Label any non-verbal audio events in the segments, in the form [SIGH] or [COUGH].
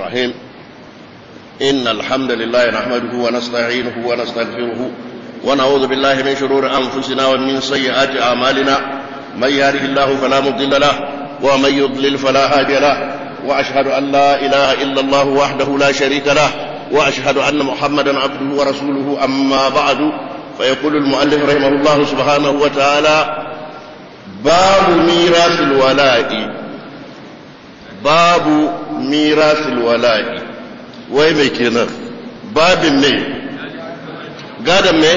الرحيم. إن الحمد لله نحمده ونستعينه ونستغفره ونعوذ بالله من شرور أنفسنا ومن سيئات أعمالنا. من يهده الله فلا مضل له ومن يضلل فلا هادي له. وأشهد أن لا إله إلا الله وحده لا شريك له. وأشهد أن محمدا عبده ورسوله. أما بعد فيقول المؤلف رحمه الله سبحانه وتعالى باب ميراث الولاء باب mirasil wala'i. Wai mai kenan? Babin ne gadon ne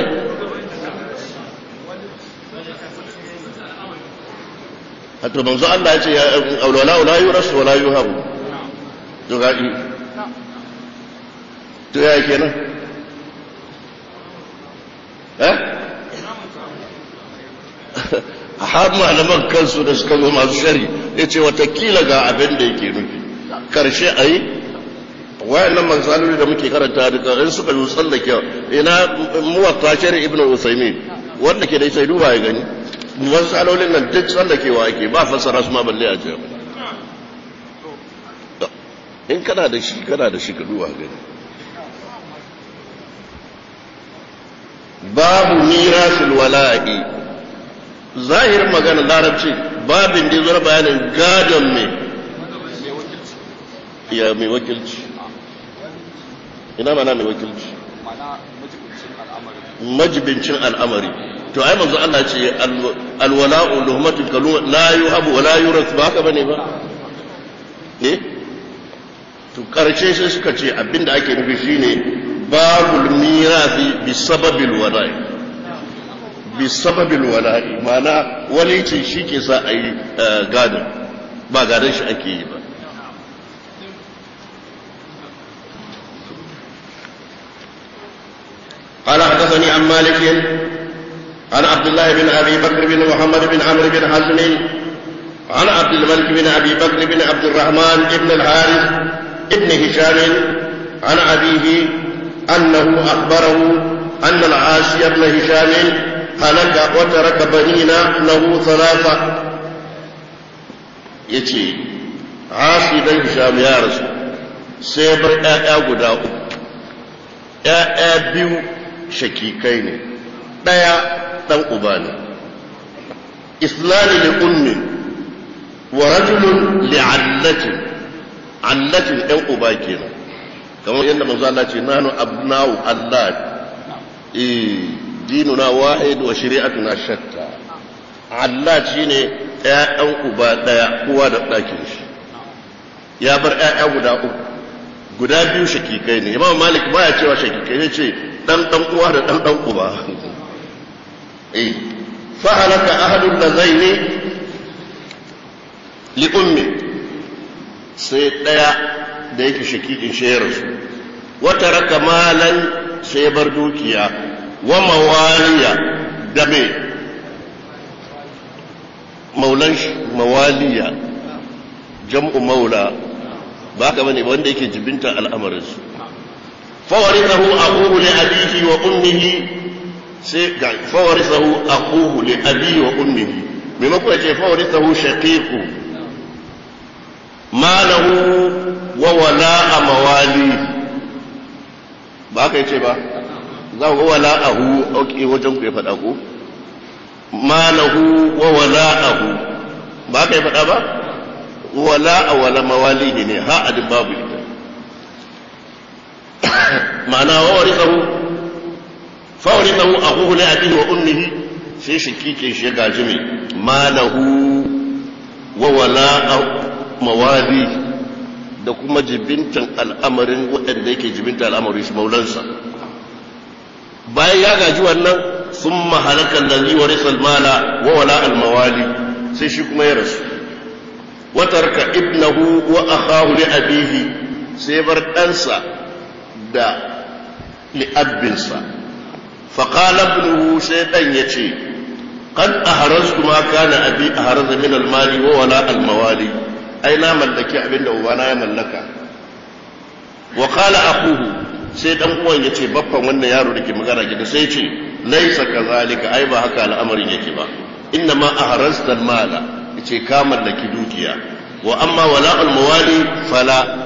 hatta manzo Allah ya ce ya aulala la yurasu wala yuhabu to ga to ya kenan? Eh? [LAUGHS] Har malaman kansu da suka zo masu shari ya ce wataƙila ga abin da yake nufi. Ƙarshe a yi. Wayannan manzaloli da muke karanta duka in suka yi tsallake ina muwatta shari ibn usaimin wanda ke da sai duba ya gani. Manzalolin nan duk tsallakewa ake ba fassara su ma balle a jiya. In kana da shi kana da shi ka duba gani. Babu mirasul wala'i. Zahirin magana larabci babin da zuwa bayanin gadon mai ya mai wakilci. Ina mana mai wakilci? Majibincin al'amari. To ai manzo Allah ce alwala'u luhmatul kalu la yuhabu wa la yurath ba haka ba ne ba? Eh? To ƙarshe sai suka ce abin da ake nufi shine babul mirathi bi sababil wala'i. Bi sababil wala'i. Mana wani ce shi ke sa a yi gadon ba gadon shi ake yi ba. قال حدثني عن مالك عن عبد الله بن أبي بكر بن محمد بن عمرو بن حزم عن عبد الملك بن أبي بكر بن عبد الرحمن بن الحارث بن هشام عن أبيه أنه أخبره أن العاشي بن هشام هلك وترك بنين له ثلاثة. يتي عاصي بن هشام يا رسول سيبر يا غدا يا biyu shakikai ne. Ɗaya ɗan uba ne. Islani li ummin wa rajulun li allatin ɗan uba kenan. Kamar yadda manzo Allah ce nanu abna'u Allah. Eh dinuna wahid wa shari'atuna shatta. Allah shine ɗaya uba ɗaya kowa da ɗakin shi. Ya bar ƴaƴa guda uku. Guda biyu shakikai ne. Imam malik baya cewa shakikai ne ce dan dan uwa da dan dan uba. Eh fa halaka ahadul ladaini li ummi. Sai ɗaya da yake shakikin shayar su wa taraka malan sai bar dukiya. Wa mawaliya da me? Maulan mawaliya. Jam'u maula. Ba ka ba ne wanda yake jibinta al'amarin aquhu li abihi wa ummihi maimako ya ce fawarithahu shaqiqu malahu wa wala'a mawali ba ka ya ce ba za ku wala'ahu auki wajen ku ya faɗa ku malahu wa wala'ahu ba ka ya faɗa ba wala mawali ne ha adin babu ma'ana wa warithahu fa warithahu akhuhu li abihi wa ummihi sai shi kike shi gaji mai malahu wa wala'a mawali da kuma jibintan al'amarin waɗanda yake jibintan al'amarin shi maulansa. Bayan ya gaji wannan sun mahalakan da zai warisa mala wa wala al-mawali sai shi kuma ya rasu. Watarka ibnahu wa akhahu li abihi sai bar ɗansa da li'abbinsa. Faƙala ibnuhu sai ɗan ya ce kan a ma kana abi a haraza min almali wa wala almawali. Ai na mallaki abin da ubana ya mallaka. Wa qala akuhu sai dan uwan ya ce baffan wannan yaro da ke magana gida sai ce laisa kazalika ai ba haka al'amarin yake ba. Inna ma a harazta mala ce ka mallaki dukiya. Wa amma wala'ul mawali fala.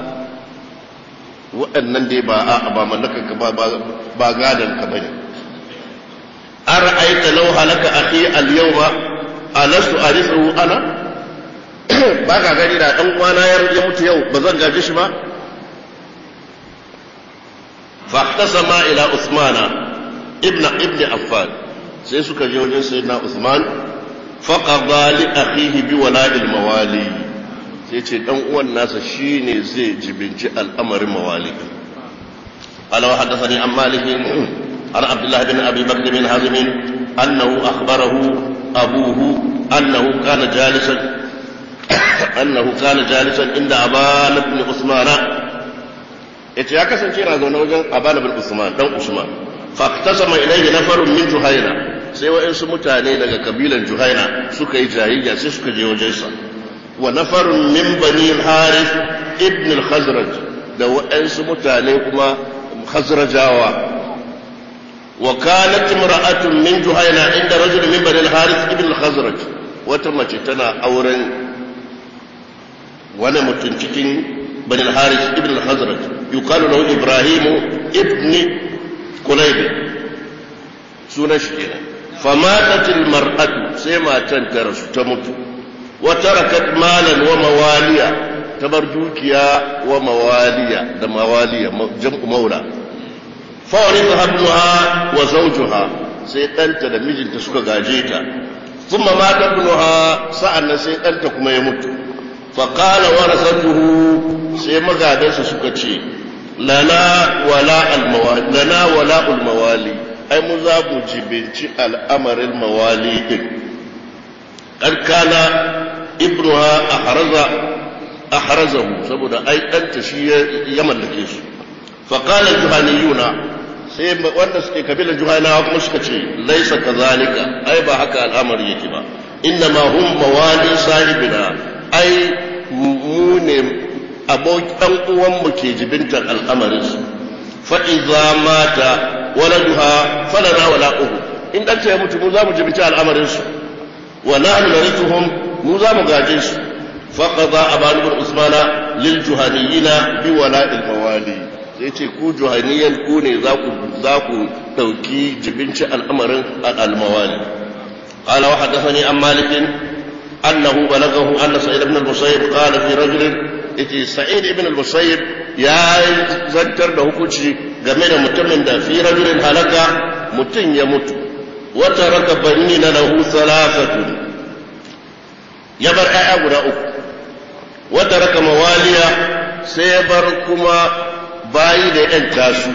waɗannan dai ba a ba mallakar ka ba gadon ka ba ne. An ra'aita lau halaka akhi al-yawma alastu arifu ana? [CLEARS THROAT] Ba ka gani da dan kwana ya mutu yau ba zan gaji shi ba? Fahtasama ila usmana ibn ibn affan. Sai suka je wajen sayyidina usman faqada li akhihi bi wala'il mawali. Sai ce dan uwan nasa shine zai jibinci al'amarin mawali ala hadathani an malik an abdullah bin abi bakr bin hazim annahu akhbarahu abuhu annahu kana jalisan annahu kana jalisan inda aban ibn usman. Yace ya kasance yana zaune wajen aban ibn usman dan usman. Faqtasama ilayhi nafarun min juhaina sai wa'insu mutane daga kabilan juhaina suka yi jayayya sai suka je wajensa. Wa nafarun min bani harith ibn al-khazraj da wa'insu mutane kuma khazrajawa. Wa kanat imra'atun min juhaina inda rajul min bani harith ibn al-khazraj wata mace tana auren wani mutum cikin bani harith ibn al-khazraj lahu ibrahim ibn kulayb. Sunan shi kenan. wa tarakat malan wa mawaliya ta bar dukiya wa mawaliya da mawaliya jam'u maula. Fa waritha habnuha wa zawjuha sai ɗanta da mijinta suka gaje ta. Thumma mata ibnuha sa'an nan sai ɗanta kuma ya mutu. Fa qala warasatuhu sai magadansa suka ce lana wala al mawali lana wala al mawali. Ai mu za mu jibinci al'amarin mawali ɗin ƙarƙana ibnuha a harazahu saboda ai ɗanta shi ya mallake su faƙalar juhaniyuna sai wanda suke kabilar juhanawa kuma suka ce laisa ka zalika ai ba haka al'amari yake ba inna ma hum mawali sahibina ai mu ne abokan uwanmu ke jibintar al'amarinsu fa'iza mata waladuha falana wala'uhu in ɗanta ya mutu mu za mu jibinci al'amarinsu wa nahnu mu za mu gaje su. Faqada abanu bin usmana lil juhaniyina bi wala'il mawali. Sai ce ku juhaniyan ku ne za ku za ku ɗauki jibinci al'amarin al-mawali. Wa hadathani an malik annahu balaghahu anna sa'id ibn al-musayyib qala fi rajul ya ce sa'id ibn al-musayyib ya zantar da hukunci game da mutumin da fi rajulin halaka mutum ya mutu. wata raka banni na lahu salafatu ya bar ƴaƴa guda uku wata raka mawaliya sai ya bar kuma bayi da ƴan tasu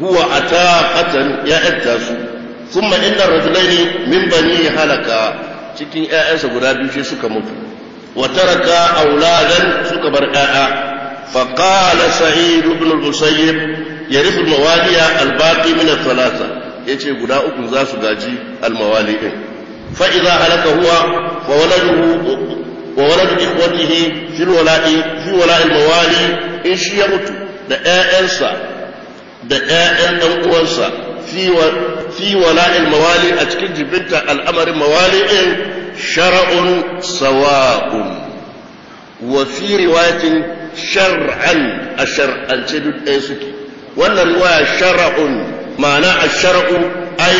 huwa ataqatan ya ƴan tasu thumma inna rajulaini min bani halaka cikin ƴaƴansa guda biyu sai suka mutu wa taraka auladan suka bar ƴaƴa فقال سعيد بن المسيب يرث الموالي الباقي من الثلاثة ya ce guda uku za su gaji almawali din. Fa idza halaka huwa wa waladuhu wa waladu ikhwatihi fi wala almawali in shi ya mutu da ‘ya’yansa da ‘ya’yan dan uwansa fi wala almawali a cikin jibinta al'amarin mawali ɗin shara’un sawa'un. Wa fi riwayatin shar'an a shar'ance duk ɗaya suke. Wannan riwaya shara'un ma'ana a shar'u ai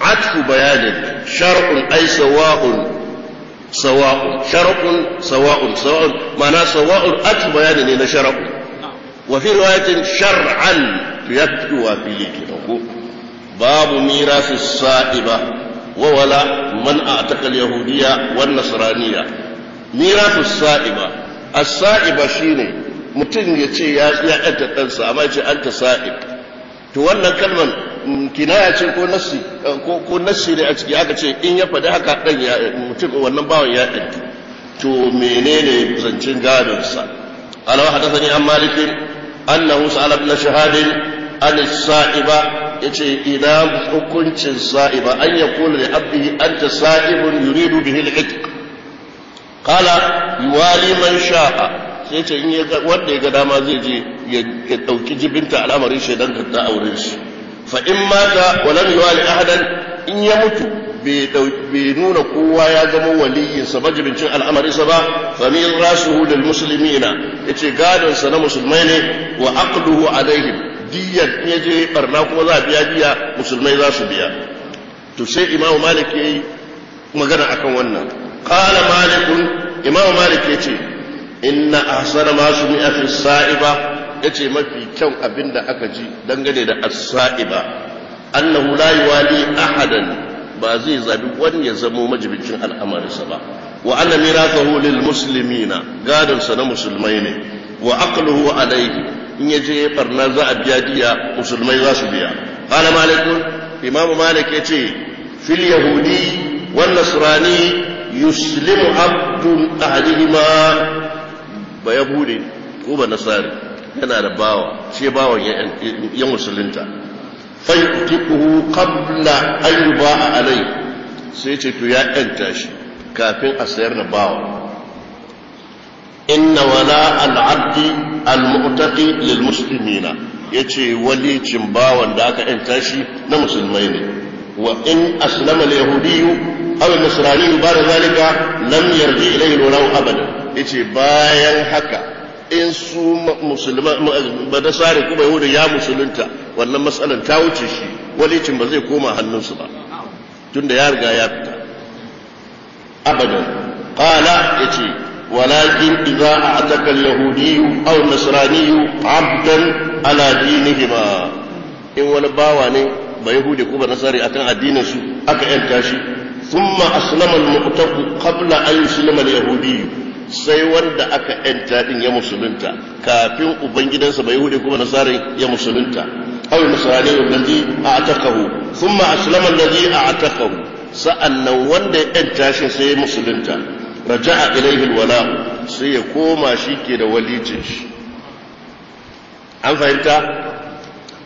atfu bayanin shar'un ai sawa'un sawa'un shar'un sawa'un sawa'un ma'ana sawa'un atfu bayani ne na shar'u. Wa fi riwayatin shar'an to ya fi wa fili babu mirasu sa'iba wa wala man a'taqa al-yahudiyya wan nasraniyya mirasu sa'iba. As-sa'iba shine mutum ya ce ya ya ɗansa amma ya ce an ta sa'ib. To wannan kalmar kinaya ce ko nassi ko ko nassi ne a ciki aka ce in ya faɗi haka ɗan ya mutum wannan bawan ya ɗantu to menene zancen gadon sa ala wa hadathani an malik annahu sa'ala ibn shahad an sa'iba ya ce idan hukuncin sa'iba an yakula li abdihi anta sa'ibun yuridu bihi al-itq. Qala yuwali man sha'a. Sai ce in wanda ya ga dama zai je ya ɗauki jibinta al'amarin shaidan da ta aure shi. Fa in mata wa yuwali ahadan in ya mutu bai nuna kowa ya zama waliyinsa majibincin al'amarinsa ba famin rasuhu lil muslimina. Yace gadon sa na musulmai ne wa aqluhu alaihim. Diyar in ya je barna kuma za a biya biya musulmai za su biya. To sai imamu malik yayi magana akan wannan. Qala malikun imamu malik ya ce inna ahsana ma sumi'a fi sa'iba ya ce mafi kyau abin da aka ji dangane da as-sa'iba annahu la yuwali ahadan ba zai zabi wani ya zamo majibincin al'amarinsa ba. Wa anna mirathahu lil muslimina gadon sa na musulmai ne. Wa aqluhu alayhi in ya je ya barna za a biya diya musulmai za su biya. Qala malikun imamu malik ya ce fil yahudi wan nasrani yuslimu abdun ahadihima ba yahudi ko ba nasari. Yana da bawa shi bawan ya musulunta. Fayyutukuhu qabla an yuba'a alai. Sai ce to ya yanta shi kafin a sayar da bawa. Inna wala al'abdi al-mu'taqi lil muslimina ya ce walicin bawan da aka yanta shi na musulmai ne. Wa in aslama al-yahudiyyu aw an-nasrani ba'da zalika lam yarji ilayhi wala abada ya ce bayan haka in su musulma ba da sare kuma yahuda ya musulunta wannan matsalan ta wuce shi walicin ba zai koma hannunsu ba tunda ya riga ya fita. Abadan qala ya ce walakin idza a'taka al-yahudi aw an-nasrani 'abdan ala dinihima. In wani bawa ne ba yahudi ko ba nasari akan addinin su aka yanta shi thumma aslama al-mu'taq qabla an yuslima al-yahudi sai wanda aka yanta din ya musulunta. Kafin ubangidansa ba yahudi kuma nasari ya musulunta. Aw nasrani alladhi a'taqahu thumma aslama alladhi a'taqahu sa'an nan wanda ya yanta shi sai ya musulunta. Raja'a ilayhi alwala sai ya koma shi ke da walicin shi. An fahimta?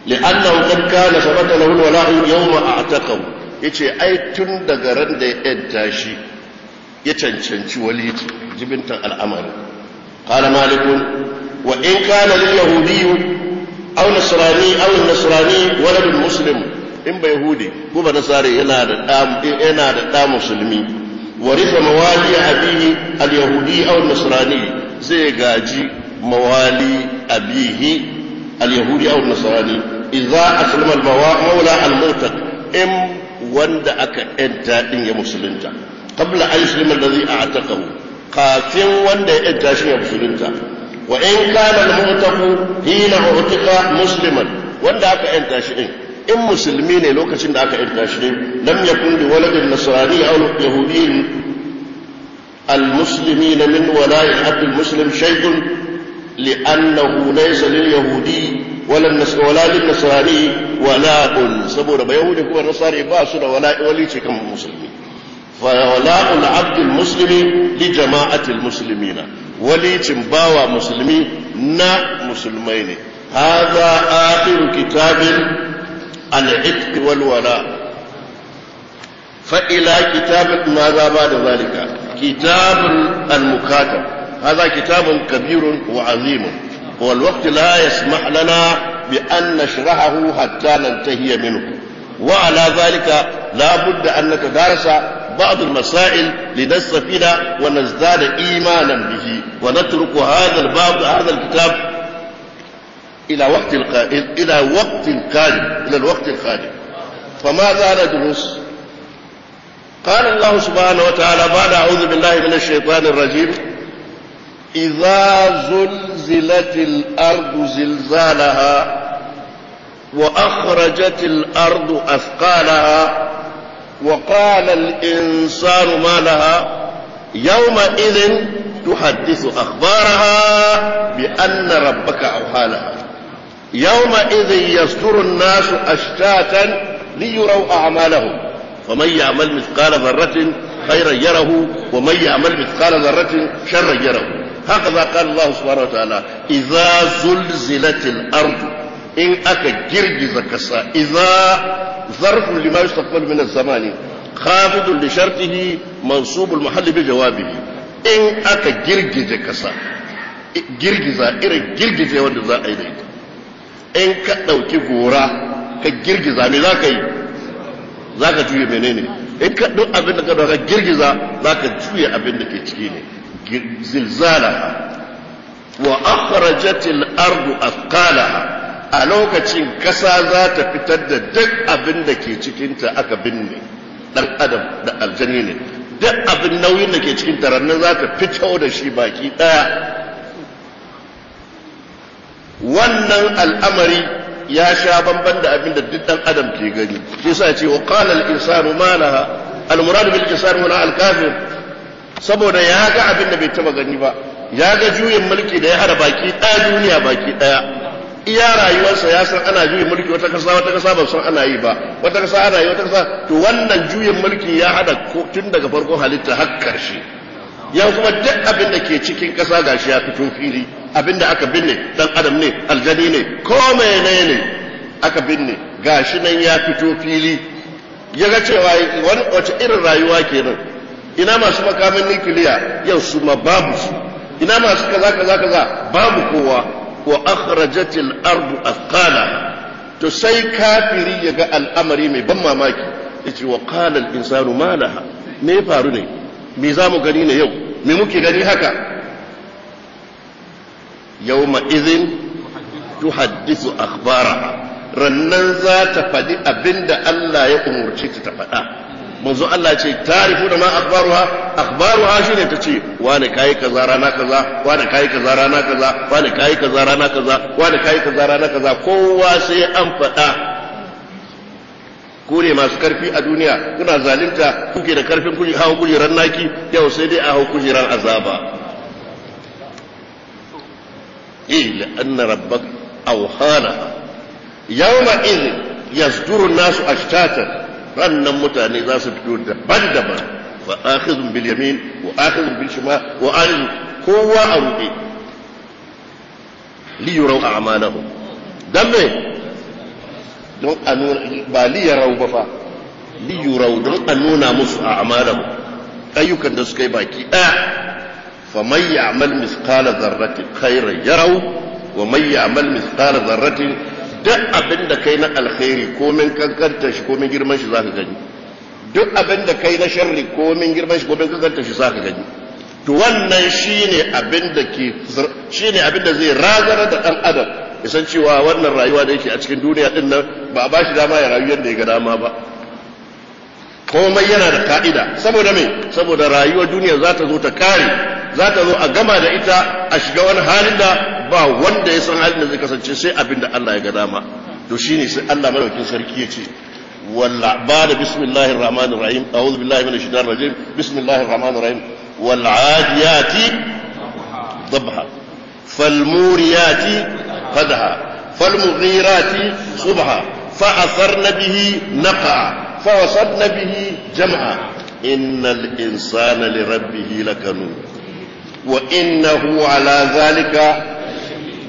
Li'annahu qad kana sabata lahu alwala yawma a'taqahu ya ce ai tun daga ran da ya yanta shi ya cancanci walici jibintan al'amari. Qala malikun wa in kana lil yahudi aw nasrani aw nasrani waladun muslim. In ba yahudi ko ba nasari yana da da yana da da musulmi. Warisa mawali abihi al yahudi aw nasrani. Zai gaji mawali abihi al yahudi aw nasrani. Idza aslama al mawla al mutaq in wanda aka yanta din ya musulunta. قبل أن يسلم الذي أعتقه قاتل وند إداشي مسلمتا وإن كان المعتق حين أعتق مسلما وند أكا إداشي إن مسلمين لو كشند أكا إداشي لم يكن لولد النصراني أو يهودي المسلمين من ولاء العبد المسلم شيء لأنه ليس لليهودي ولا ولا للنصراني ولاء سبب يهودي هو النصاري باسل ولاء ولي كم مسلمين فولاء العبد المسلم لجماعة المسلمين ولي باوى مسلمي نا مسلمين. هذا آخر كتاب العتق والولاء. فإلى كتاب ماذا بعد ذلك؟ كتاب المكاتب. هذا كتاب كبير وعظيم. والوقت لا يسمح لنا بأن نشرحه حتى ننتهي منه. وعلى ذلك لا بد أن نتدارس بعض المسائل لنستفيد ونزداد إيمانا به ونترك هذا الباب هذا الكتاب إلى وقت القادم إلى وقت قادم إلى الوقت القادم فماذا ندرس؟ قال الله سبحانه وتعالى بعد أعوذ بالله من الشيطان الرجيم إذا زلزلت الأرض زلزالها وأخرجت الأرض أثقالها وقال الإنسان ما لها؟ يومئذ تحدث أخبارها بأن ربك أوحى لها. يومئذ يصدر الناس أشتاتا ليروا أعمالهم. فمن يعمل مثقال ذرة خيرا يره ومن يعمل مثقال ذرة شرا يره. هكذا قال الله سبحانه وتعالى إذا زلزلت الأرض in aka girgiza kasa idza zarfu lima yustaqbal min az-zamani khafidun li shartihi mansub al-mahall bi jawabihi. In aka girgiza kasa girgiza irin girgize wanda za a yi da ita. In ka ɗauki gora ka girgiza me za ka yi? Za ka juye menene? In ka duk abin da ka ɗauka girgiza za ka juye abin da ke ciki ne. Zilzala wa akhrajatil ardu athqalaha. A lokacin kasa za ta fitar da duk abin da ke cikinta aka binne. Dan adam da aljani ne. Duk abin nauyin da ke cikin tarannin za ta fito da shi baki ɗaya wannan al'amari ya sha bamban da abin da duk dan adam ke gani. Shi yasa ce wa qala al-insanu ma laha. Al-murad bil insan huna al-kafir. Saboda ya ga abin da bai taba gani ba. Ya ga juyin mulki da ya hada baki ɗaya duniya baki ɗaya iya rayuwarsa ya san ana juyin mulki wata kasa wata kasa ba san ana yi ba. Wata kasa ana yi wata kasa to wannan juyin mulki ya hada tun daga farkon halitta har ƙarshe ya kuma duk abin da ke cikin kasa gashi ya fito fili. Abin da aka binne dan adam ne aljani ne ko menene aka binne gashi nan ya fito fili. Ya ga cewa wani wace irin rayuwa kenan. Ina masu makamin nukiliya? Yau su ma babu su. Ina masu kaza kaza kaza? Babu kowa. Wa akhrajatil ardu athqala. To sai kafiri ya ga al'amari mai ban mamaki ya ce wa qala al insanu ma laha? Me faru ne? Me za mu gani ne yau? Me muke gani haka? Yawma idhin tuhaddithu akhbaraha. Rannan za ta faɗi abin da Allah ya umurce ta faɗa. Manzo Allah ce tarifu da ma akhbaruha. Akhbaruha shine ta ce wani kai kaza rana kaza wani kai kaza rana kaza wani kai kaza rana kaza wani kai kaza rana kaza. Kowa sai an faɗa. Ku ne masu ƙarfi a duniya kuna zalunta kuke da ƙarfin kuji hawa kujeran naki yau sai dai a hau kujeran azaba. Eh la'anna rabbak awhana yawma idh yasduru an-nasu ashtatan. Rannan mutane za su fito daban-daban fa akhidhun bil yamin wa akhidhun bil shimal wa akhidhun kowa a ruɗe li yurau a'malahum dan me don a nuna ba li yarau ba fa li yurau don a nuna musu a'malahum ayyukan da suka yi baki ɗaya fa man ya'mal mithqala dharratin khairan yarau wa man ya'mal mithqala dharratin duk abin da kai na alkhairi komin kankanta shi komin girman shi zaka gani. Duk abin da kai na sharri komin girman shi komin kankanta shi zaka gani. To wannan shine abin da ke shine abin da zai razana da dan adam. Isan cewa wannan rayuwa da yake a cikin duniya ɗin nan ba a bashi dama ya rayu yadda ya ga dama ba. Komai yana da ka'ida. Saboda me? Saboda rayuwar duniya za ta zo ta kare. Za ta zo a gama da ita a shiga wani halin da ba wanda ya san halin da zai kasance sai abin da Allah ya ga dama. To shine sai Allah madaukakin sarki ya ce walla ba da bismillahir rahmanir rahim. A'udhu billahi minash shaitanir rajim. Bismillahir rahmanir rahim. Wal adiyati dhabha fal muriyati qadha. Fal mughirati subha. Fa atharna bihi naqa fa wasadna bihi jam'a. Innal insana lirabbih lakanun وإنه على ذلك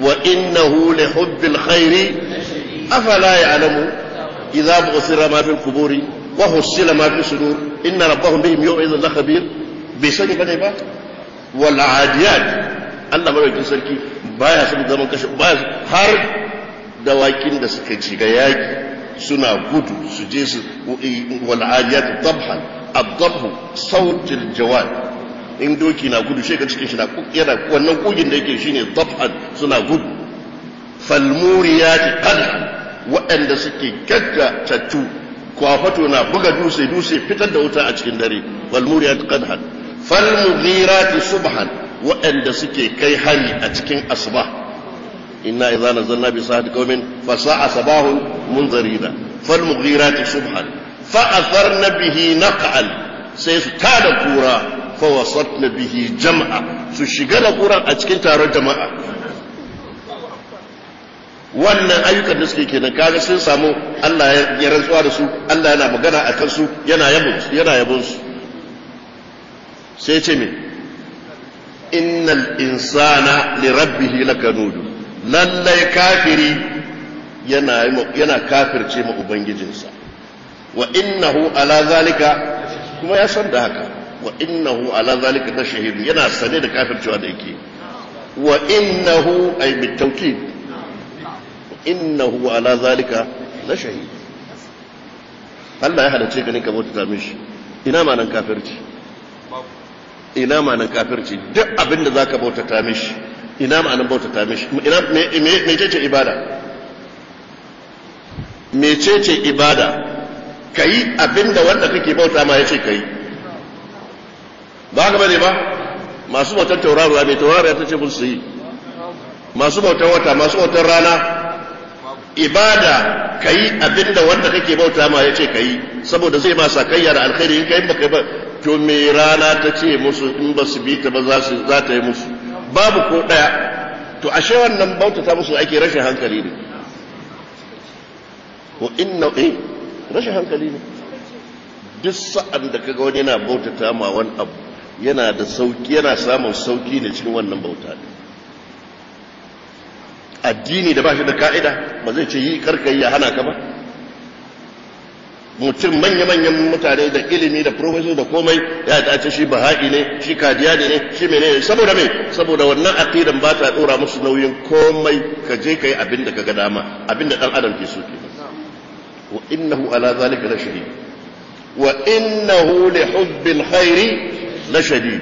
وإنه لحب الخير أفلا يعلم إذا بغثر ما في القبور وحصل ما في الصدور إن ربهم بهم يومئذ لخبير بسني بني با والعاديات Allah madaukin sarki baya son zaman kashe baya har dawakin da suka shiga yaki suna gudu su je su wal adiyat dabhan ad-dabhu sautil jawad in doki na gudu shi ga cikin shi na yana wannan kugin da yake shine dabhan suna gudu. Falmuriyati qadha waɗanda suke tattu kwafato na buga dutse dutse fitar da wuta a cikin dare. Falmuriyati qadha. Falmughirati subhan waɗanda suke kai hari a cikin asuba. Inna idza nazalna bi sa'ati qaumin fa sa'a sabahun munzarina. Falmughirati subhan fa atharna bihi naq'an sai su tada kura. Fawasatna bihi jam'a. Su shiga da Qur'an a cikin taron jama'a. Wannan ayyukan da suke kenan kaga sun samu Allah ya rantsuwa da su Allah yana magana a kansu yana yabon su yana yabon su. Sai ce me? Innal insana li rabbih lakanud lallai kafiri yana yana kafirce ma ubangijinsa. Wa innahu ala zalika kuma ya san da haka. Wa innahu ala zalika la shahid yana sane da kafircewa da yake. Wa innahu ay bitawkid innahu ala zalika la shahid. Allah ya halace ka ne ka bauta mishi. Ina ma nan kafirci? Ina ma nan kafirci? Duk abin da zaka bautata mishi ina ma nan bautata mishi. Ina me ce ibada? Me ce ibada kayi abin da wanda kake bauta ma ya ce kayi ba haka ba ne ba? Masu bautar tauraruwa mai tauraruwa ta ce musu yi. Masu bautar wata masu bautar rana ibada kayi abin da wanda kake bauta ma ya ce kayi saboda zai ma sakayya da alkhairi in kai baka ba to me rana ta ce musu in ba su bi ta ba za su za ta yi musu? Babu ko ɗaya to ashe wannan bauta ta musu ake rashin hankali ne. Wa inna eh rashin hankali ne. Duk sa'an da kaga wani yana bautata ma wani abu yana da sauƙi yana samun sauƙi ne cikin wannan bauta addini da ba shi da ka'ida ba zai ce yi karkai ya hana ka ba. Mutum manya-manyan mutane da ilimi da profesor da komai ya ta ce shi baha'i ne shi kadiya ne shi mene saboda me? Saboda wannan aqidan ba ta dora musu nauyin komai ka je kai abin da kaga dama abin da dan adam ke so ke. Wa innahu ala zalika la shadid wa innahu li hubbil khairi la shadid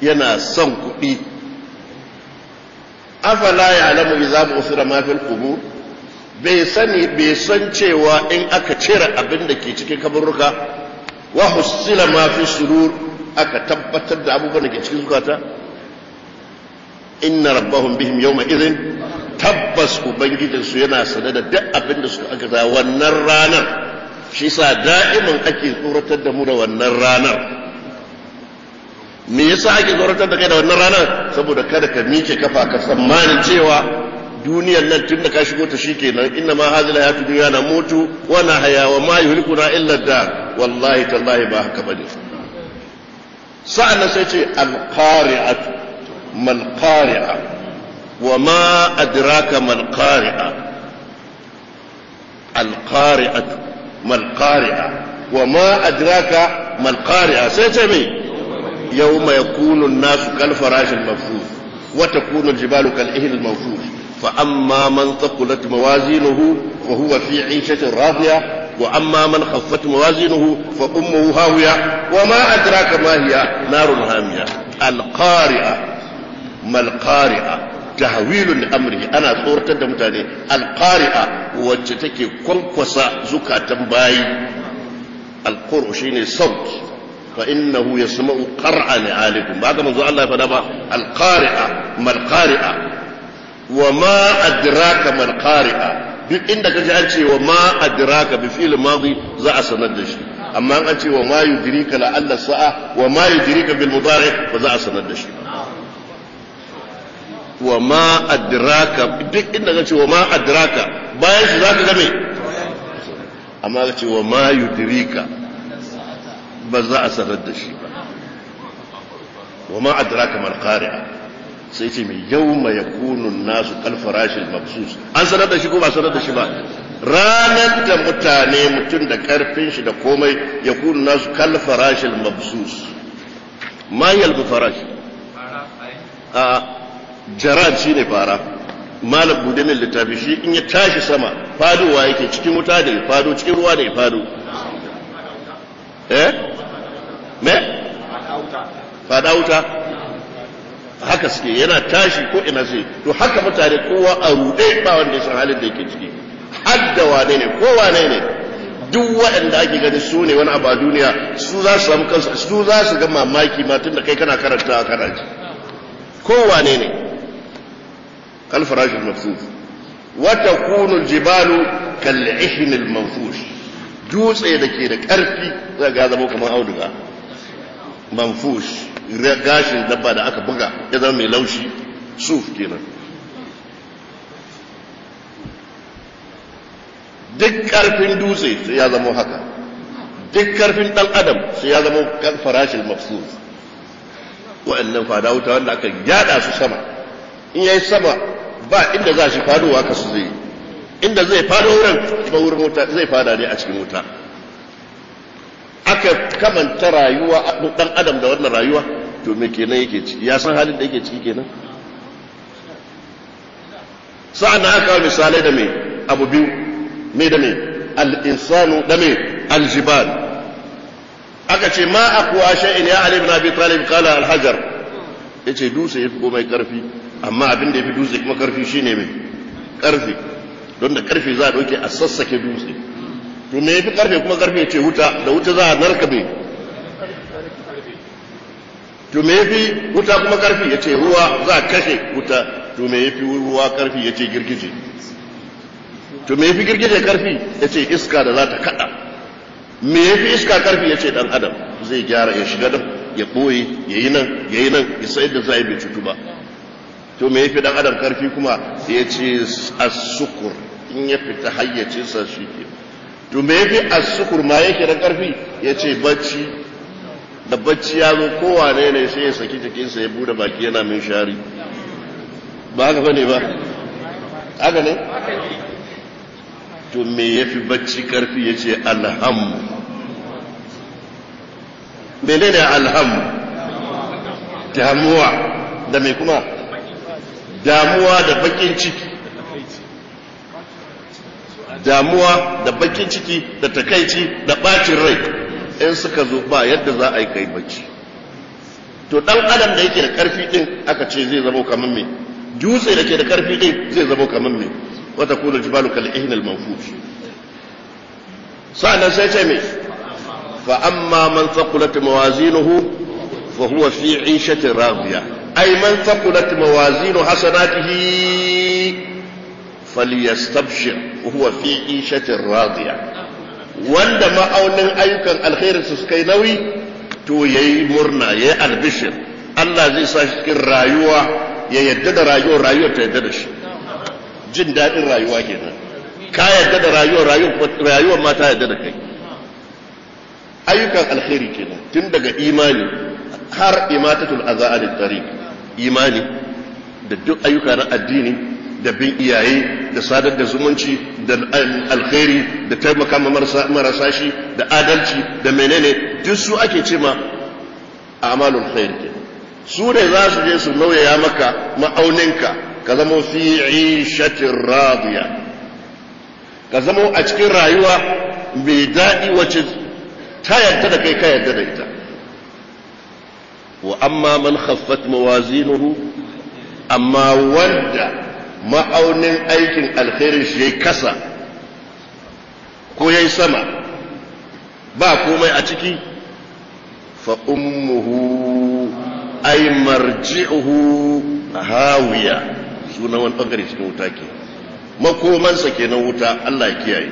yana son kuɗi. Afala ya'lamu idza bu'thira ma fil qubur? Bai sani bai san cewa in aka cire abin da ke cikin kaburruka wa husila ma fi surur aka tabbatar da abubuwan da ke cikin zukata? Inna rabbahum bihim yawma idhin. Tabbas ubangijinsu yana sane da duk abin da suka aka wannan ranar. Shi sa da'iman ake tsoratar da mu da wannan ranar. Me yasa ake tsoratar da kai da wannan ranar? Saboda kada ka miƙe kafa ka tsammanin cewa duniyar nan tun da ka shigo ta shikenan. Inna ma hadhihi hayatu dunya na mutu wa na haya wa ma yuhlikuna illa dar wallahi tallahi ba haka ba ne. Sa'an nan sai ce al-qari'atu. Qari'a. Wa ma adraka mal qari'a. Al-qari'atu. Qari'a. Wa ma adraka mal qari'a. Sai ce me? Kal farashil mafrus wa takunu al-jibalu kal ihl al-mawfus فأما من ثقلت موازينه فهو في عيشة راضية وأما من خفت موازينه فأمه هاوية وما أدراك ما هي؟ نار هامية. القارئة. ما القارئة؟ تهويل لأمره. أنا صورة دمتاني القارئة وجتك كونكوسا زكاة باي. القرء شيني صوت. fa innahu yasma'u qar'a ni'alikum ba ga manzo Allah ya faɗa ba al-qari'a mal qari'a wa ma adraka mal qari'a duk inda kaji an ce wa ma adraka bi fi'l madi za a sanar da shi amma an ce wa ma yudrika la alla sa'a wa ma ba za ba za a sanar da shi ba. Wa ma adraka mal qari'a. Sai ce mai yau mai yakunun nasu kalfarashin mabsus. An sanar da shi ko ba sanar da shi ba? Ranar da mutane mutum da ƙarfin shi da komai ya kunu nasu kalfarashin mabsus. Ma yalbu farash. A jaran shi ne fara. Malam buɗe min littafi shi in ya tashi sama fadowa yake cikin wuta da fado cikin ruwa da fado. Eh? Me? Fada wuta. Haka suke yana tashi ko ina sai to haka mutane kowa a ruɗe ba wanda san halin da yake ciki. Hadda wane ne? Ko wane ne? Duk waɗanda ake gani su ne wani abu a duniya su za su samu kansu su za su ga mamaki ma tunda kai kana karanta kana ji. Ko wane ne? Kalfarashin mafsuf wa takunu aljibalu kal ihn almanfush dutse da ke da ƙarfi zai ga zama kamar auduga. Manfush gashin dabba da aka buga ya zama mai laushi suf kenan. Duk ƙarfin dutse sai ya zama haka. Duk ƙarfin dan adam sai ya zama kan farashin mafsus wa'annan fada wuta wanda aka yada su sama. In yayi sama ba inda za shi fadowa ka su zai inda zai fado wurin ba wurin wuta zai fada ne a cikin wuta. Aka kamanta rayuwa dan adam da wannan rayuwa to me kenan yake ciki? Ya san halin da yake ciki kenan? Sa'an nan aka misalai da me? Abu biyu. Me da me? Al-insanu da me? Al-jibal. Aka ce ma aqwa shay'in ya ali ibn abi talib? Qala al hajar ya ce dutse yafi komai ƙarfi. Amma abin da yafi dutse kuma ƙarfi shine mai ƙarfi. Don da ƙarfe za a ɗauke a sassake dutse. To me yafi ƙarfe kuma ƙarfe ya ce wuta da wuta za a narka mai to me yafi wuta kuma ƙarfi ya ce ruwa za a kashe wuta to me yafi ruwa ƙarfi ya ce girgije. To me yafi girgije ƙarfi ya ce iska da za ta kada me yafi iska ƙarfi ya ce dan adam zai gyara ya shiga da ya ɓoye yayi nan yayi nan ya sai da zai bai cutu ba. To me yafi dan adam ƙarfi kuma ya ce as-sukur in ya fita hayyacin sa shi ke to me yafi as-sukur ma yake da ƙarfi ya ce bacci da bacci ya zo kowane ne sai ya saki jikinsa ya buɗe baki yana min shari ba haka ba ne ba? Haka ne? To me ya fi bacci ƙarfi ya ce alhamu menene alhamu damuwa. Da mai kuma? Damuwa da bakin ciki. Damuwa da bakin ciki da takaici da bacin rai. In suka zo ba yadda za a yi kai bacci. To dan adam da yake da ƙarfi din aka ce zai zama kamar me? Dutse da ke da ƙarfi din zai zama kamar me? Wata kuna jibalu kal ihnal manfush. Sa'an sai ce me? Fa amma man thaqulat mawazinuhu fa huwa fi 'ishatin radiya ay man thaqulat mawazinu hasanatihi falyastabshir wa huwa fi 'ishatin radiya wanda ma'aunin ayyukan alkhairin su suka yi nauyi to yayi murna yayi albishir Allah zai sa shi cikin rayuwa ya yadda da rayuwar rayuwar ta yadda da shi jin daɗin rayuwa kenan ka yadda da rayuwar rayuwar ma ta yadda da kai ayyukan alkhairi kenan tun daga imani har imatatul azaa tariq imani da duk ayyuka na addini da bin iyaye da sadar da zumunci da alkhairi da taimaka ma marasa shi da adalci da menene duk su ake ce ma amalul khair su ne za su je su nauyaya maka ma'auninka ka zama fi ishatin radiya. Ka zama a cikin rayuwa mai daɗi wacce ta yadda da kai ka yadda da ita. Wa amma man khaffat mawazinuhu amma wanda ma'aunin aikin alkhairin shi ya kasa ko ya sama ba komai a ciki fa ummuhu ay marji'uhu hawiya sunan wani ɓangare cikin wuta ke makomansa kenan wuta Allah ya kiyaye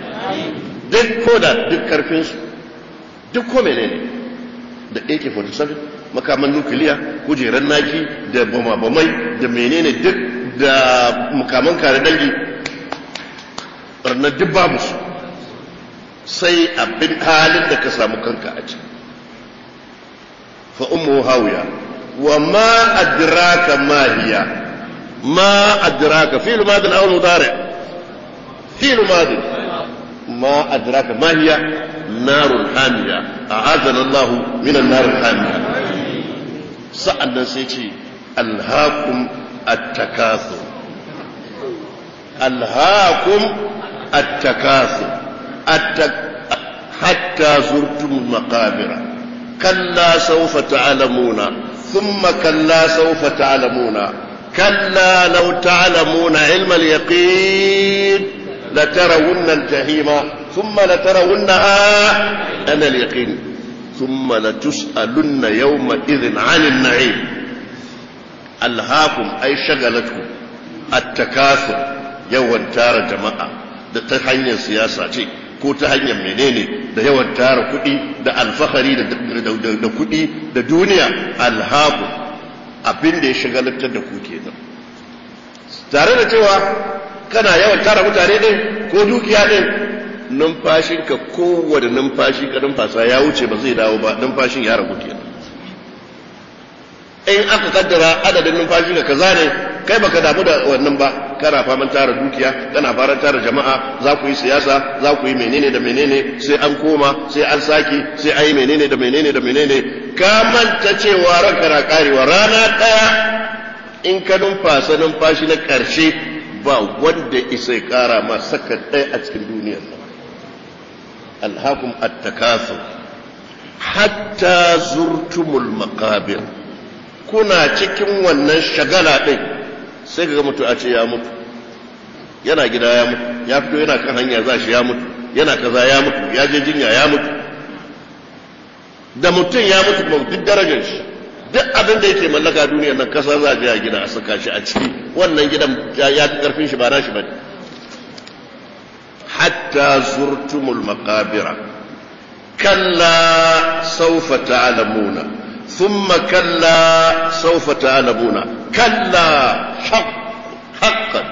duk ko da duk karfinsu duk ko menene da AK47 makaman nukiliya kujeran naki da bama-bamai da menene duk da mukaman kare dangi barnar duk babu sai abin halin da ka samu kanka a ciki. Fa hawiya wa ma adraka ma hiya ma adraka fi'l madin aw mudari' fi'l madin ma adraka ma hiya narun hamiya a'azana Allah min an-nar hamiya. Sa'annan sai ce التكاثر. ألهاكم التكاثر. التك... حتى زرتم المقابر. كلا سوف تعلمون. ثم كلا سوف تعلمون. كلا لو تعلمون علم اليقين لترون الجحيم. ثم لترونها أنا اليقين. ثم لتسألن يومئذ عن النعيم. alhaakum ay shagalatu at-takathur yawan tara jama'a da ta hanyar siyasa ce ko ta hanyar menene da yawan tara kuɗi da alfahari da kuɗi da duniya alhaku abin da ya shagalatar da ku kenan. Tare da cewa kana yawan tara mutane ɗin ko dukiya ɗin numfashinka kowane numfashi ka numfasa ya wuce ba zai dawo ba numfashin ya ragu kenan. In aka kaddara adadin numfashi ka kaza ne kai baka damu da wannan ba. Kana faman tara dukiya kana fara tara jama'a za ku yi siyasa za ku yi menene da menene sai an koma sai an saki sai an yi menene da menene da menene. Ka manta cewa ranka na karewa rana ɗaya in ka numfasa numfashi na ƙarshe ba wanda isa kara ma saka ɗaya a cikin duniyar nan. Alhakum at-takathur. Hatta zurtumul maqabir. Kuna cikin wannan shagala din sai ga mutu a ce ya mutu. Yana gida ya mutu ya fito yana kan hanya za shi ya mutu yana kaza ya mutu ya je jinya ya mutu. Da mutum ya mutu kuma duk darajar shi. Duk abin da yake mallaka duniyar nan kasa za a je a gida a saka shi a ciki. Wannan gidan ya fi ƙarfin shi ba na shi ba ne hatta zurtumul maqabira. Kalla sawfa ta'lamuna. ثم كلا سوف تعلمون. كلا حق حقا.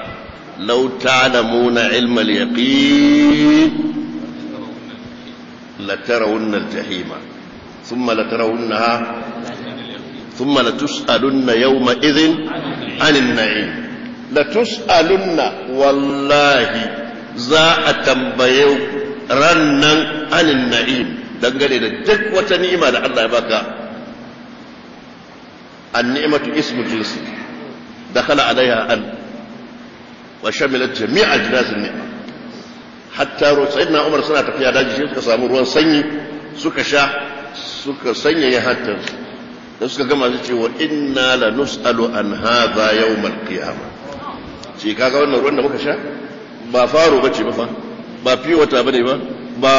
لو تعلمون علم اليقين لترون الجحيم. ثم لترونها ثم لتسألن يومئذ عن النعيم. لتسألن والله ذا أتم رنا عن النعيم. na'im إلى da duk wata ni'ima da jinsi dakhala alaiha an wa shamilat jami'a jinasin ni'am hatta ruwa sayyidina Umar suna tafiya daji shi suka samu ruwan sanyi suka sha suka sanya ya hantar da suka gama su ce wa inna la nus'alu an hadha yawm al-qiyamah ce kaga wannan ruwan da muka sha ba faro bace ba fa ba fiye wata ba ne ba ba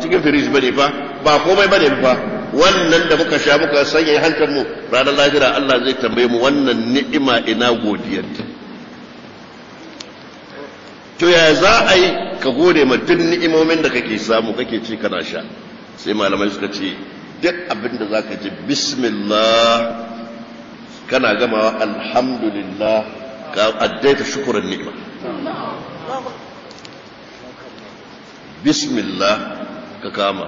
cikin firij ba ne fa ba komai ba ne fa wannan da muka sha muka sanya hantar mu ranar lahira Allah zai tambaye mu wannan ni'ima ina godiyarta to ya za a yi ka gode ma duk ni'imomin da kake samu kake ci kana sha? Sai malamai suka ce duk abin da zaka ji bismillah kana gamawa alhamdulillah ka addaita shukuran ni'ima. Bismillah ka kama.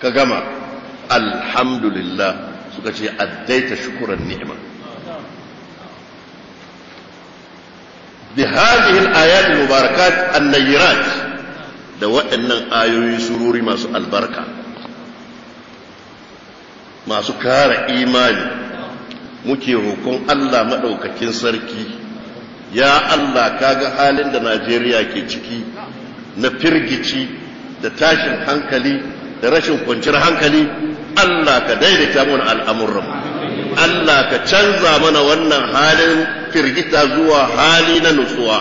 Ka gama. alhamdulillah suka ce addaita shukuran ni'ima بهذه الآيات المباركات النيرات da waɗannan ayoyi sururi masu albarka masu kara imani muke roƙon Allah maɗaukakin sarki ya Allah kaga halin da Najeriya ke ciki na firgici da tashin hankali da rashin kwanciyar hankali Allah ka daidaita mana al'amuran Allah ka canza mana wannan halin firgita zuwa hali na nutsuwa.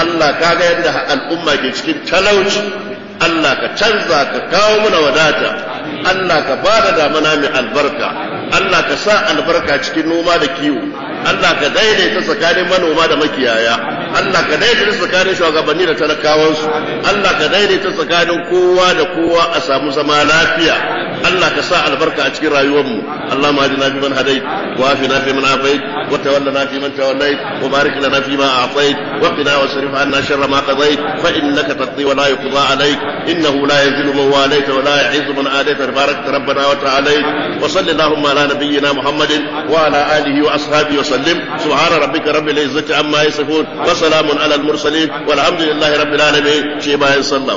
Allah ka ga yadda al'umma ke cikin talauci. Allah ka canza ka kawo mana wadata. Allah ka ba da damana mai albarka. Allah ka sa albarka cikin noma da kiwo. Allah ka daidaita tsakanin manoma da makiyaya. Allah ka daidaita tsakanin shugabanni da talakawansu. Allah ka daidaita tsakanin kowa da kowa a samu zama lafiya. Allah ka sa albarka a cikin rayuwarmu. Allah ma hadina fi man hadait wa afina fi man afait wa tawallana fi man tawallait wa barik lana fi ma a'tait wa qina wasrif anna sharra ma qadait fa innaka taqdi wa la yuqda alayk innahu la yazillu man walayt wa la yu'izzu man adayt tabarak rabbana wa ta'ala wa sallallahu ala nabiyyina muhammadin wa ala alihi wa ashabihi وسلم. سبحان ربك رب العزة عما يصفون وسلام على المرسلين والحمد لله رب العالمين. شيما يصلى